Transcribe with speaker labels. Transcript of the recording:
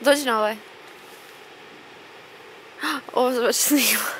Speaker 1: Dođi na ovaj. Ovo se baš snima.